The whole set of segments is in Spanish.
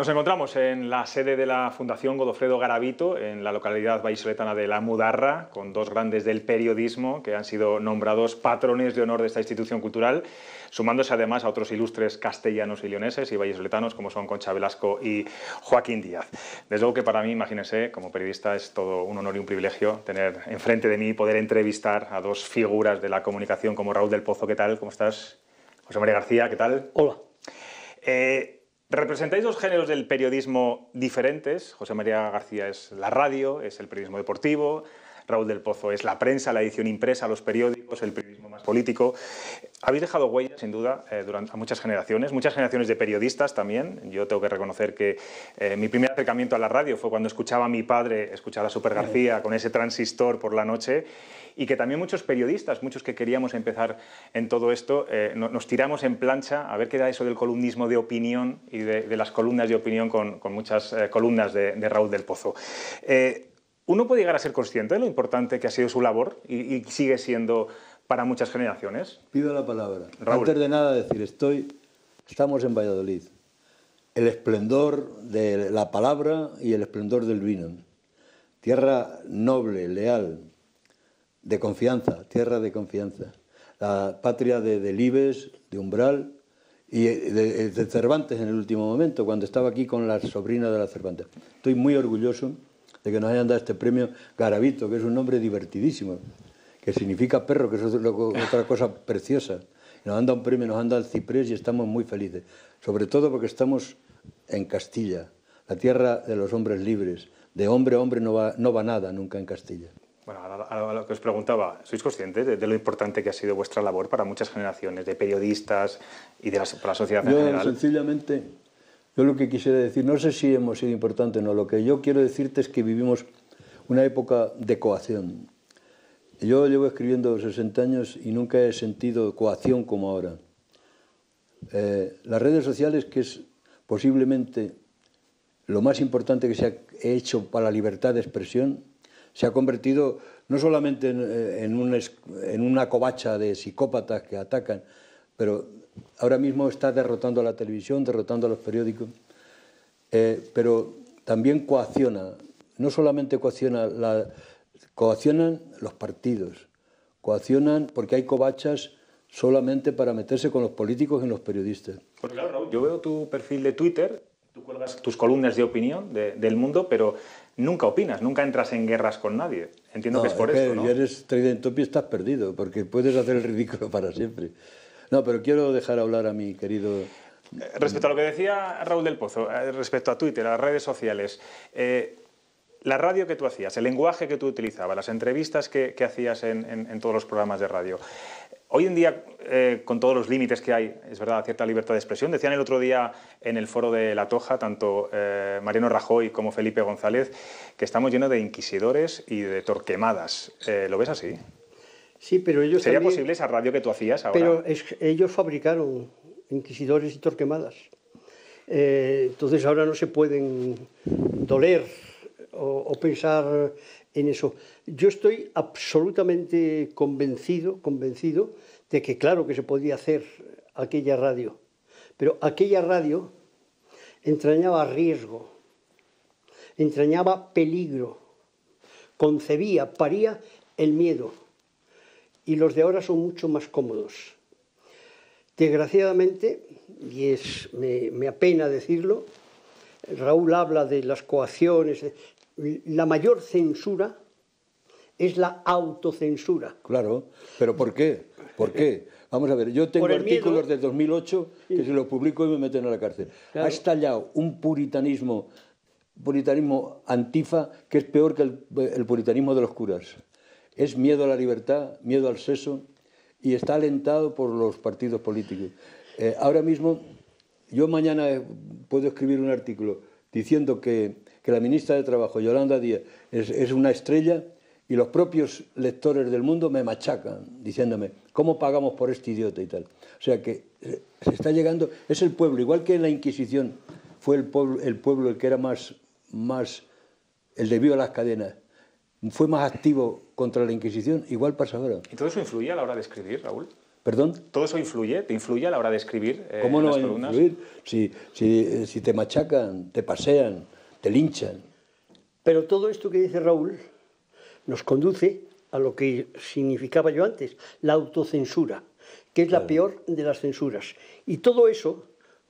Nos encontramos en la sede de la Fundación Godofredo Garavito, en la localidad vallisoletana de La Mudarra, con dos grandes del periodismo que han sido nombrados patrones de honor de esta institución cultural, sumándose además a otros ilustres castellanos y leoneses y vallisoletanos como son Concha Velasco y Joaquín Díaz. Desde luego que para mí, imagínense, como periodista es todo un honor y un privilegio tener enfrente de mí poder entrevistar a dos figuras de la comunicación como Raúl del Pozo, ¿qué tal? ¿Cómo estás? José María García, ¿qué tal? Hola. Eh, Representáis dos géneros del periodismo diferentes. José María García es la radio, es el periodismo deportivo. Raúl del Pozo es la prensa, la edición impresa, los periódicos, el periodismo más político. Habéis dejado huellas, sin duda, eh, durante a muchas generaciones, muchas generaciones de periodistas también. Yo tengo que reconocer que eh, mi primer acercamiento a la radio fue cuando escuchaba a mi padre escuchar a Super García con ese transistor por la noche y que también muchos periodistas, muchos que queríamos empezar en todo esto, eh, nos tiramos en plancha a ver qué da eso del columnismo de opinión y de, las columnas de opinión con, muchas eh, columnas de, Raúl del Pozo. Eh, uno puede llegar a ser consciente de lo importante que ha sido su labor y, sigue siendo para muchas generaciones. Pido la palabra. Antes de nada decir, estoy, estamos en Valladolid. El esplendor de la palabra y el esplendor del vino. Tierra noble, leal, de confianza, tierra de confianza. La patria de Delibes, de Umbral y de, Cervantes en el último momento, cuando estaba aquí con la sobrina de la Cervantes. Estoy muy orgulloso de que nos hayan dado este premio Garavito, que es un nombre divertidísimo, que significa perro, que es otra cosa preciosa. Nos han dado un premio, nos han dado el ciprés y estamos muy felices. Sobre todo porque estamos en Castilla, la tierra de los hombres libres. De hombre a hombre no va, no va nada nunca en Castilla. Bueno, a, lo que os preguntaba, ¿sois conscientes de, lo importante que ha sido vuestra labor para muchas generaciones de periodistas y de la, para la sociedad en general? Sencillamente, yo lo que quisiera decir, no sé si hemos sido importantes o no, lo que yo quiero decirte es que vivimos una época de coacción. Yo llevo escribiendo 60 años y nunca he sentido coacción como ahora. Eh, las redes sociales, que es posiblemente lo más importante que se ha hecho para la libertad de expresión, se ha convertido no solamente en, eh, una covacha de psicópatas que atacan, pero ahora mismo está derrotando a la televisión, derrotando a los periódicos, eh, pero también coacciona, no solamente coacciona, la, coaccionan los partidos, coaccionan porque hay covachas solamente para meterse con los políticos y los periodistas. Pues claro, Raúl, yo veo tu perfil de Twitter, tú cuelgas tus columnas de opinión del mundo, pero nunca opinas, nunca entras en guerras con nadie. Entiendo que es por eso, ¿no? Si eres Trident y estás perdido, porque puedes hacer el ridículo para siempre. No, pero quiero dejar hablar a mi querido... Eh, respecto a lo que decía Raúl del Pozo, eh, respecto a Twitter, a las redes sociales, eh, la radio que tú hacías, el lenguaje que tú utilizabas, las entrevistas que, hacías en, todos los programas de radio, Hoy en día, con todos los límites que hay, es verdad, cierta libertad de expresión. Decían el otro día en el foro de La Toja, tanto Mariano Rajoy como Felipe González, que estamos llenos de inquisidores y de torquemadas. ¿Lo ves así? Sí, pero ellos ¿Sería posible esa radio que tú hacías ahora? Pero ellos fabricaron inquisidores y torquemadas. entonces ahora no se pueden doler o pensar en eso. Yo estoy absolutamente convencido, convencido de que claro que se podía hacer aquella radio, pero aquella radio entrañaba riesgo, entrañaba peligro, concebía, paría el miedo. Y los de ahora son mucho más cómodos. Desgraciadamente, y es, me, me apena decirlo, Raúl habla de las coacciones, la mayor censura es la autocensura. Claro, pero ¿por qué? ¿Por qué? Vamos a ver, yo tengo artículos de 2008 que se los publico y me meten a la cárcel. Ha estallado un puritanismo, puritanismo antifa que es peor que el, puritanismo de los curas. Es miedo a la libertad, miedo al sexo y está alentado por los partidos políticos. Eh, ahora mismo, yo mañana puedo escribir un artículo diciendo que la ministra de Trabajo, Yolanda Díaz, es, una estrella y los propios lectores del mundo me machacan diciéndome, ¿cómo pagamos por este idiota y tal? O sea que eh, se está llegando, es el pueblo, igual que en la Inquisición fue el pueblo el, pueblo el que era más, más, el debido a las cadenas, fue más activo contra la Inquisición, igual pasa ahora. ¿Y todo eso influye a la hora de escribir, Raúl? ¿Perdón? ¿Todo eso influye? ¿Te influye a la hora de escribir eh, ¿Cómo no las va a columnas? influir? Si, si, si te machacan, te pasean, te linchan. Pero todo esto que dice Raúl nos conduce a lo que significaba yo antes, la autocensura, que es la peor de las censuras. Y todo eso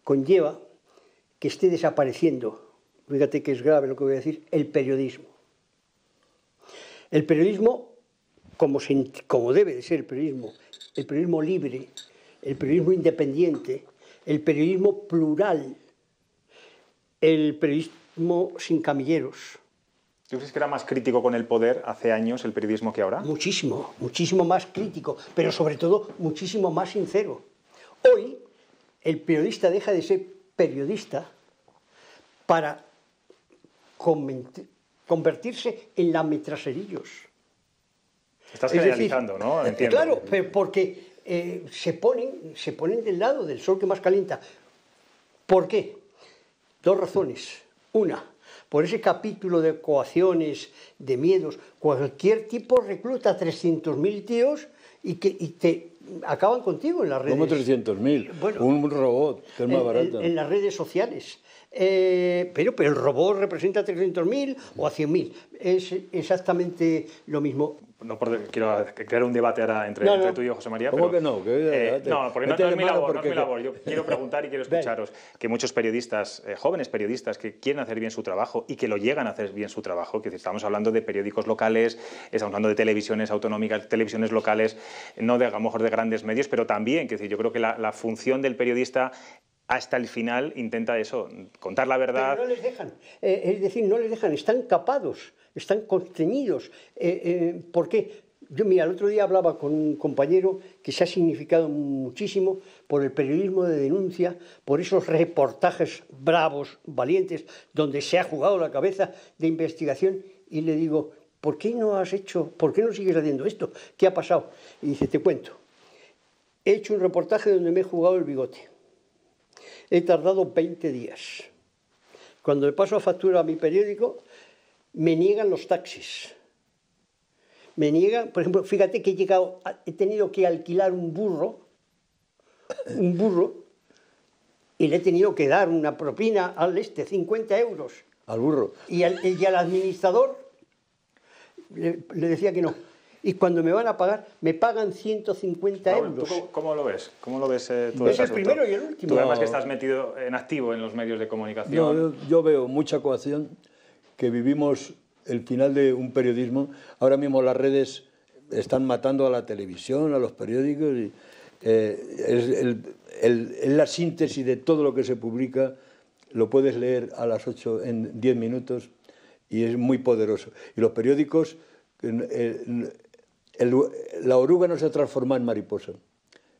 conlleva que esté desapareciendo, fíjate que es grave lo que voy a decir, el periodismo. El periodismo, como, se ent- como debe de ser el periodismo, el periodismo libre, el periodismo independiente, el periodismo plural, el periodismo sin camilleros, ¿Tú crees que era más crítico con el poder hace años el periodismo que ahora? Muchísimo, muchísimo más crítico, pero sobre todo muchísimo más sincero. Hoy el periodista deja de ser periodista para convent- convertirse en lametraserillos. Estás Es decir, generalizando, ¿no? eh, Entiendo. Claro, pero porque eh, se, ponen, se ponen del lado del sol que más calienta. ¿Por qué? Dos razones. Una, por ese capítulo de coacciones, de miedos. Cualquier tipo recluta 300.000 tíos y, que, y te acaban contigo en las redes. Como 300.000. Bueno, un robot, que es más en- barato. En, en las redes sociales. Eh, pero, pero el robot representa a 300.000 o a 100.000. Es exactamente lo mismo. No por, quiero crear un debate ahora entre, No, entre no. tú y yo, José María. ¿Cómo pero, que no? Que, eh, debate. no, porque no, no es mi labor, no es mi labor. Yo quiero preguntar y quiero escucharos que muchos periodistas, eh, jóvenes periodistas, que quieren hacer bien su trabajo y que lo llegan a hacer bien su trabajo, que estamos hablando de periódicos locales, estamos hablando de televisiones autonómicas, televisiones locales, no de a lo mejor de grandes medios, pero también, que decir, yo creo que la, la función del periodista hasta el final intenta eso, contar la verdad. Pero no les dejan. Eh, es decir, no les dejan. Están capados, están constreñidos. Eh, eh, ¿Por qué? Yo, mira, el otro día hablaba con un compañero que se ha significado muchísimo por el periodismo de denuncia, por esos reportajes bravos, valientes, donde se ha jugado la cabeza de investigación, y le digo, ¿por qué no has hecho, por qué no sigues haciendo esto? ¿Qué ha pasado? Y dice, te cuento. He hecho un reportaje donde me he jugado el bigote. He tardado 20 días. Cuando le paso a factura a mi periódico, me niegan los taxis. Me niegan, por ejemplo, fíjate que he, llegado, he tenido que alquilar un burro, un burro, y le he tenido que dar una propina al este, 50 euros. Al burro. Y al, y al administrador le, le decía que no. Y cuando me van a pagar, me pagan 150 Raúl, ¿tú euros. cómo, cómo lo ves? ¿Cómo lo ves eh, todo Es ese el asunto? primero y el último. Tú además que estás metido en activo en los medios de comunicación. No, yo, yo veo mucha coacción, que vivimos el final de un periodismo. Ahora mismo las redes están matando a la televisión, a los periódicos. Y, eh, es, el- el- es la síntesis de todo lo que se publica. Lo puedes leer a las 8 en 10 minutos y es muy poderoso. Y los periódicos, el- el- la oruga no se transforma en mariposa.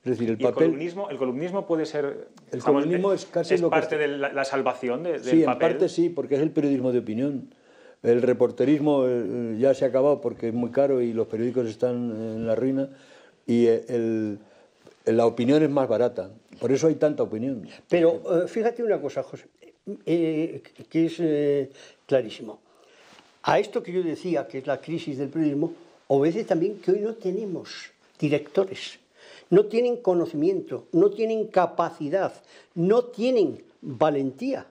Es decir, el ¿Y el papel... columnismo, el columnismo puede ser... El digamos, columnismo eh, es casi lo que parte está- de la, la salvación de- del Sí, en papel. parte sí, porque es el periodismo de opinión. El reporterismo eh, ya se ha acabado porque es muy caro y los periódicos están en la ruina y eh, el- la opinión es más barata. Por eso hay tanta opinión. Pero eh, fíjate una cosa, José, eh, que es eh, clarísimo. A esto que yo decía, que es la crisis del periodismo, obedece también que hoy no tenemos directores, no tienen conocimiento, no tienen capacidad, no tienen valentía.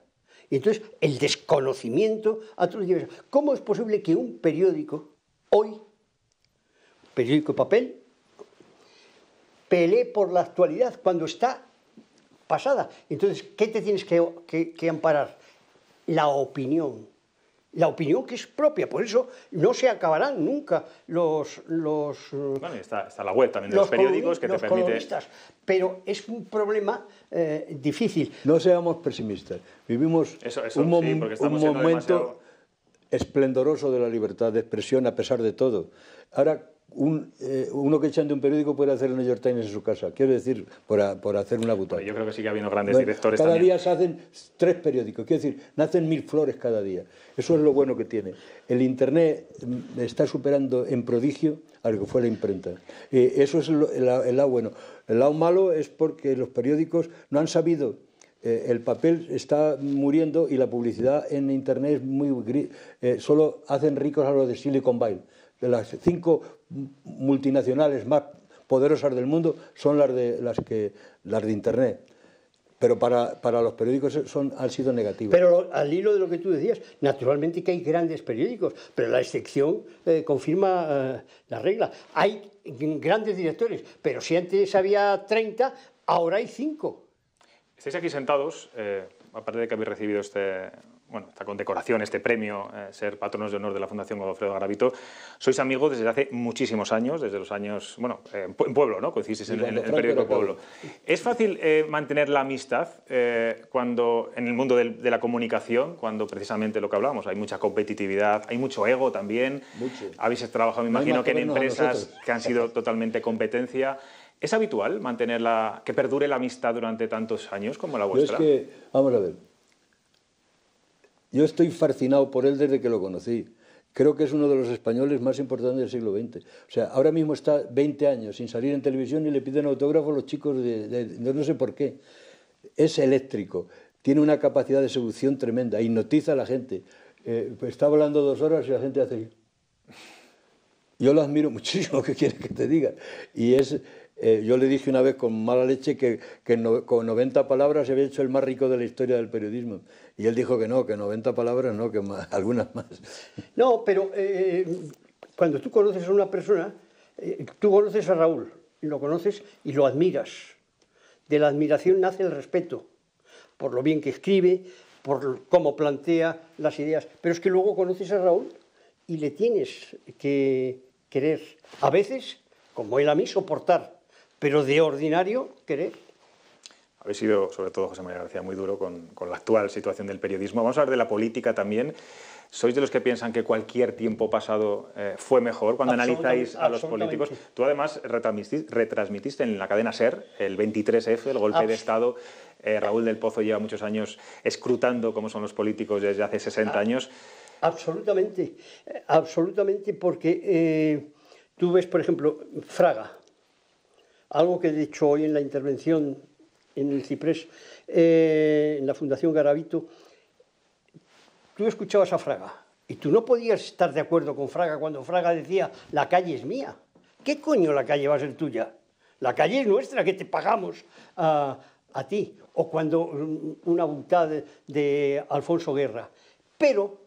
Y entonces el desconocimiento a otros niveles. ¿Cómo es posible que un periódico hoy, periódico de papel, pelee por la actualidad cuando está pasada. Entonces, ¿qué te tienes que, amparar? La opinión. La opinión que es propia. Por eso no se acabarán nunca los, los, eh, Bueno, y está, está la web también de los, periódicos que te los permite... Pero es un problema eh, difícil. No seamos pesimistas. Vivimos Eso- eso, un, mom- sí, porque estamos un siendo momento demasiado- esplendoroso de la libertad de expresión a pesar de todo. Ahora, un, eh, uno que echan de un periódico puede hacer el New York Times en su casa. Quiero decir, por, a- por hacer una butada. Bueno, yo creo que sigue habiendo grandes Bueno, directores cada también. día se hacen tres periódicos, quiero decir, nacen mil flores cada día. Eso es lo bueno que tiene. El Internet mm, está superando en prodigio a lo que fue la imprenta. Eh, eso es el, la- el lado bueno. El lado malo es porque los periódicos no han sabido. eh, el papel está muriendo y la publicidad en Internet es muy gris. Solo hacen ricos a los de Silicon Valley. De las cinco multinacionales más poderosas del mundo son las de, las que, las de Internet pero para, para, los periódicos son, han sido negativas. Pero al hilo de lo que tú decías, naturalmente que hay grandes periódicos, pero la excepción eh, confirma eh, la regla. Hay grandes directores, pero si antes había 30, ahora hay 5. Estáis aquí sentados, eh, aparte de que habéis recibido este, bueno, esta condecoración, este premio, eh, ser patronos de honor de la Fundación Godofredo Garavito, sois amigos desde hace muchísimos años, desde los años, bueno, eh, en Pueblo, ¿no? Coincidís en, el periódico Pueblo. ¿Es fácil eh, mantener la amistad cuando, en el mundo de, la comunicación, cuando precisamente lo que hablamos, hay mucha competitividad, hay mucho ego también? Mucho. Habéis trabajado, me imagino, que en empresas que han sido totalmente competencia. ¿Es habitual mantenerla, que perdure la amistad durante tantos años como la vuestra? es que, vamos a ver, yo estoy fascinado por él desde que lo conocí. Creo que es uno de los españoles más importantes del siglo XX. O sea, ahora mismo está 20 años sin salir en televisión y le piden autógrafo a los chicos de, no sé por qué. Es eléctrico, tiene una capacidad de seducción tremenda, hipnotiza a la gente. Eh, está hablando dos horas y la gente hace... Yo lo admiro muchísimo, ¿qué quieres que te diga? Y es, eh, yo le dije una vez con mala leche que, con 90 palabras se había hecho el más rico de la historia del periodismo. Y él dijo que no, que 90 palabras no, que algunas más. No, pero eh, cuando tú conoces a una persona, eh, tú conoces a Raúl, lo conoces y lo admiras. De la admiración nace el respeto, por lo bien que escribe, por cómo plantea las ideas. Pero es que luego conoces a Raúl y le tienes que querer, a veces, como él a mí, soportar pero de ordinario querer. Habéis sido, sobre todo José María García, muy duro con, con, la actual situación del periodismo. Vamos a hablar de la política también. ¿Sois de los que piensan que cualquier tiempo pasado eh, fue mejor cuando analizáis a los políticos? Tú además retransmitiste, en la cadena SER el 23F, el golpe de Estado. Eh, Raúl del Pozo lleva muchos años escrutando cómo son los políticos desde hace 60 ah, años. Absolutamente, absolutamente, porque eh, tú ves, por ejemplo, Fraga, algo que he dicho hoy en la intervención en el Ciprés, eh, en la Fundación Garavito, tú escuchabas a Fraga y tú no podías estar de acuerdo con Fraga cuando Fraga decía, la calle es mía. ¿Qué coño la calle va a ser tuya? La calle es nuestra, que te pagamos a, ti. O cuando una voluntad de Alfonso Guerra. Pero,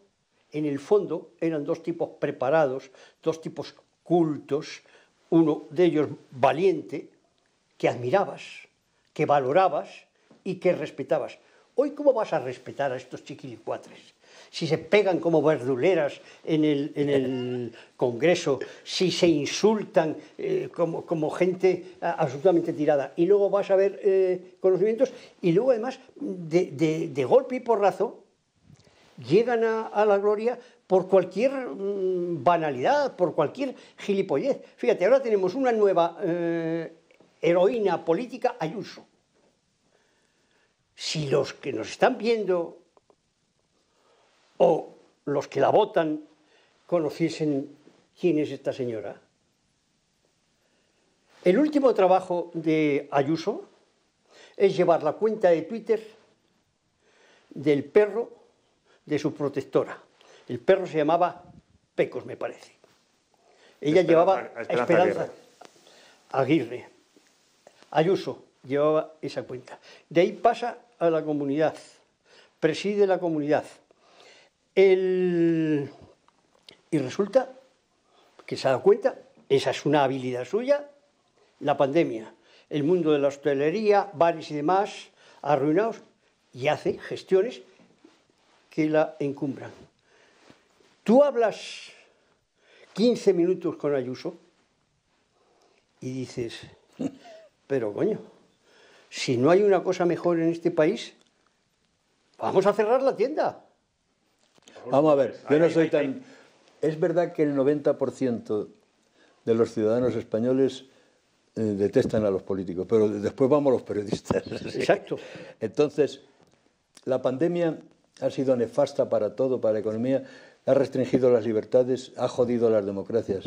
en el fondo, eran dos tipos preparados, dos tipos cultos, uno de ellos valiente, que admirabas, que valorabas y que respetabas. Hoy, ¿cómo vas a respetar a estos chiquilicuatres? Si se pegan como verduleras en el, Congreso, si se insultan eh, como, como, gente absolutamente tirada, y luego vas a ver eh, conocimientos, y luego además, de, de, golpe y porrazo, llegan a, la gloria por cualquier mm, banalidad, por cualquier gilipollez. Fíjate, ahora tenemos una nueva eh, heroína política Ayuso. Si los que nos están viendo o los que la votan conociesen quién es esta señora. El último trabajo de Ayuso es llevar la cuenta de Twitter del perro de su protectora. El perro se llamaba Pecos, me parece. Ella llevaba Esperanza Aguirre. Ayuso llevaba esa cuenta. De ahí pasa a la comunidad, preside la comunidad. Y resulta que se ha dado cuenta, esa es una habilidad suya, la pandemia, el mundo de la hostelería, bares y demás, arruinados, y hace gestiones que la encumbran. Tú hablas 15 minutos con Ayuso y dices, pero coño, si no hay una cosa mejor en este país, vamos a cerrar la tienda. Vamos a ver, yo no soy tan... Es verdad que el 90% de los ciudadanos españoles eh, detestan a los políticos, pero después vamos a los periodistas. Exacto. Entonces, la pandemia ha sido nefasta para todo, para la economía, ha restringido las libertades, ha jodido las democracias.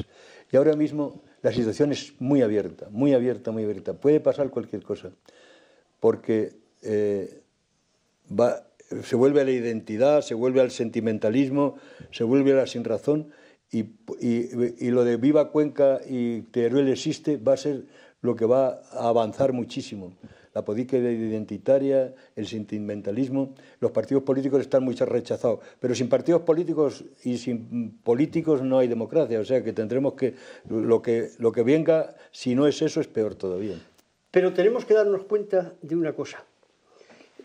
Y ahora mismo la situación es muy abierta, muy abierta, muy abierta. Puede pasar cualquier cosa, porque eh, se vuelve a la identidad, se vuelve al sentimentalismo, se vuelve a la sinrazón, y, y, lo de Viva Cuenca y Teruel existe va a ser lo que va a avanzar muchísimo. La política identitaria, el sentimentalismo, los partidos políticos están muy rechazados, pero sin partidos políticos y sin políticos no hay democracia, o sea que tendremos que lo que, lo que venga, si no es eso, es peor todavía. Pero tenemos que darnos cuenta de una cosa.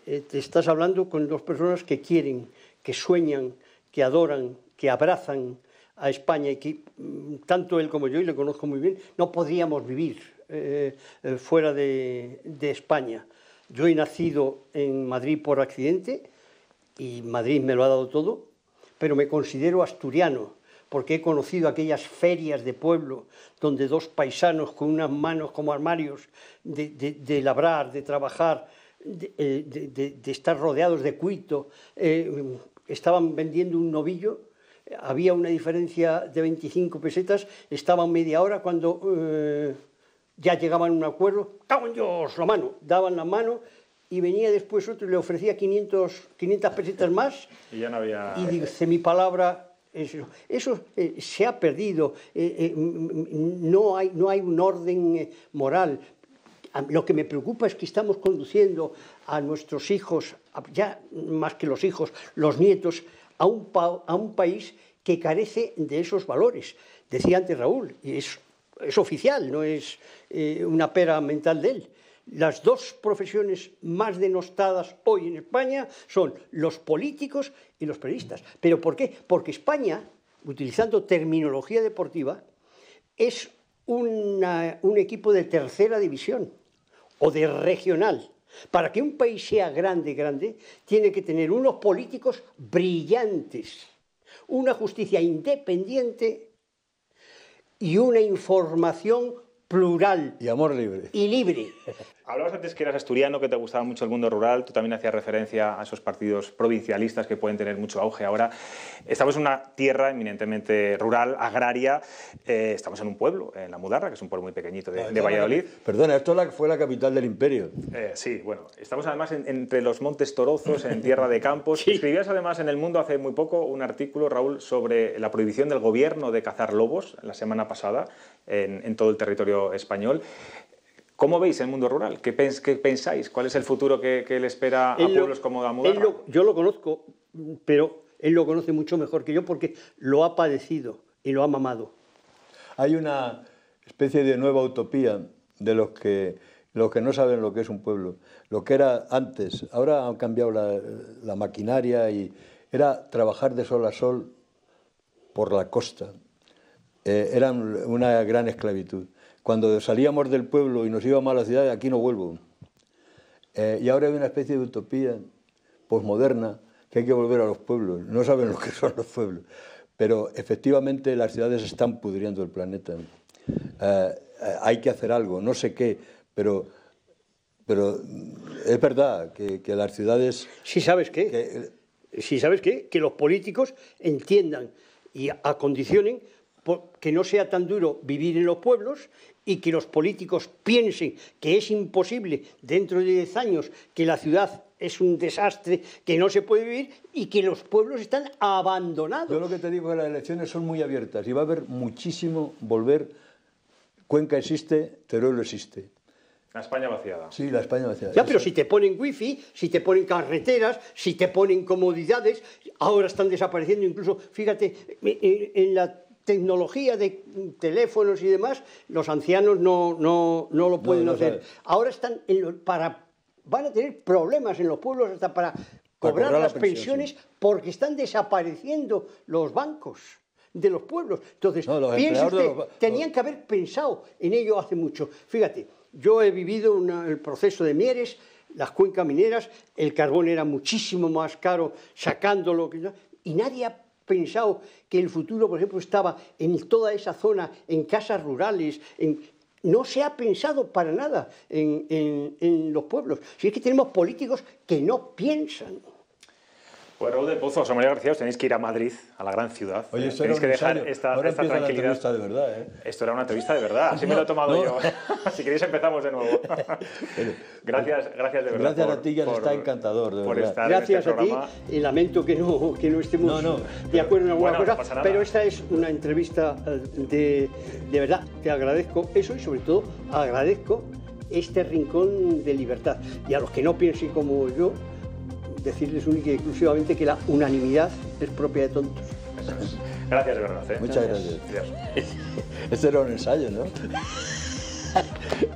Eh, te estás hablando con dos personas que quieren, que sueñan, que adoran, que abrazan a España y que mm, tanto él como yo, y le conozco muy bien, no podríamos vivir eh, eh, fuera de, de España. Yo he nacido en Madrid por accidente y Madrid me lo ha dado todo, pero me considero asturiano porque he conocido aquellas ferias de pueblo donde dos paisanos con unas manos como armarios de, de, de labrar, de trabajar, de, eh, estar rodeados de cuito, eh, estaban vendiendo un novillo, había una diferencia de 25 pesetas, estaban media hora cuando eh, ya llegaban a un acuerdo, ¡cago Dios! La mano, daban la mano y venía después otro y le ofrecía 500, 500 pesetas más. Y ya no había... Y dice, mi palabra eso, eso eh, se ha perdido, eh, eh, no, hay, no hay un orden moral. Lo que me preocupa es que estamos conduciendo a nuestros hijos, ya más que los hijos, los nietos, a un, a un país que carece de esos valores. Decía antes Raúl, y es, es oficial, no es eh, una pera mental de él. Las dos profesiones más denostadas hoy en España son los políticos y los periodistas. ¿Pero por qué? Porque España, utilizando terminología deportiva, es una, un equipo de tercera división o de regional. Para que un país sea grande, grande, tiene que tener unos políticos brillantes, una justicia independiente y una información plural. Y amor libre. Y libre. Hablabas antes que eras asturiano, que te gustaba mucho el mundo rural, tú también hacías referencia a esos partidos provincialistas que pueden tener mucho auge ahora. Estamos en una tierra eminentemente rural, agraria, eh, estamos en un pueblo, en La Mudarra, que es un pueblo muy pequeñito de, de Valladolid. Perdona, esto fue la capital del imperio. Eh, sí, bueno, estamos además en, entre los montes torozos, en tierra de campos. Sí. Escribías además en El Mundo hace muy poco un artículo, Raúl, sobre la prohibición del gobierno de cazar lobos la semana pasada en, en todo el territorio español. ¿Cómo veis el mundo rural? ¿Qué, pens qué pensáis? ¿Cuál es el futuro que, que le espera a lo- pueblos como Damudarra? él lo- yo lo conozco, pero él lo conoce mucho mejor que yo porque lo ha padecido y lo ha mamado. Hay una especie de nueva utopía de los que, los que no saben lo que es un pueblo. Lo que era antes, ahora han cambiado la, la maquinaria y era trabajar de sol a sol por la costa. Eh, era una gran esclavitud. Cuando salíamos del pueblo y nos íbamos a la ciudad, aquí no vuelvo. Eh, y ahora hay una especie de utopía posmoderna que hay que volver a los pueblos. No saben lo que son los pueblos. Pero efectivamente las ciudades están pudriendo el planeta. Eh, hay que hacer algo, no sé qué, pero, pero es verdad que, que las ciudades... Si sabes qué, que- si sabes qué, que los políticos entiendan y acondicionen que no sea tan duro vivir en los pueblos y que los políticos piensen que es imposible dentro de 10 años que la ciudad es un desastre, que no se puede vivir y que los pueblos están abandonados. Yo lo que te digo es que las elecciones son muy abiertas y va a haber muchísimo volver. Cuenca existe, Teruel existe. La España vaciada. Sí, la España hacia Ya, pero si te ponen wifi, si te ponen carreteras, si te ponen comodidades, ahora están desapareciendo incluso, fíjate, en, en la tecnología de teléfonos y demás, los ancianos no, no, no lo pueden no hacer. Ahora están en lo- para van a tener problemas en los pueblos hasta para cobrar, cobrar la las pensión, pensiones porque están desapareciendo los bancos de los pueblos. Entonces, los de usted, los tenían que haber pensado en ello hace mucho. Fíjate, yo he vivido una- el proceso de Mieres, las cuencas mineras, el carbón era muchísimo más caro sacándolo, que- y nadie ha pensado que el futuro, por ejemplo, estaba en toda esa zona, en casas rurales, no se ha pensado para nada en- en los pueblos. Si es que tenemos políticos que no piensan. Pues Raúl del Pozo, José María García, os tenéis que ir a Madrid, a la gran ciudad. Oye, esto tenéis era que dejar ensayo. esta, Ahora esta empieza la tranquilidad. entrevista de verdad, ¿eh? Esto era una entrevista de verdad, así me lo he tomado No. yo. si queréis empezamos de nuevo. gracias, gracias de verdad. Gracias por- a ti, que por- está encantador, de por verdad. estar Gracias en este a ti y lamento que no, que no estemos No, no, de acuerdo en alguna bueno, no cosa, pasa nada. pero esta es una entrevista eh, de, de verdad. Te agradezco eso y sobre todo agradezco este rincón de libertad. Y a los que no piensen como yo, decirles única y exclusivamente que la unanimidad es propia de tontos. Eso es. Gracias de verdad. ¿eh? Muchas gracias. Adiós. Este era un ensayo, ¿no?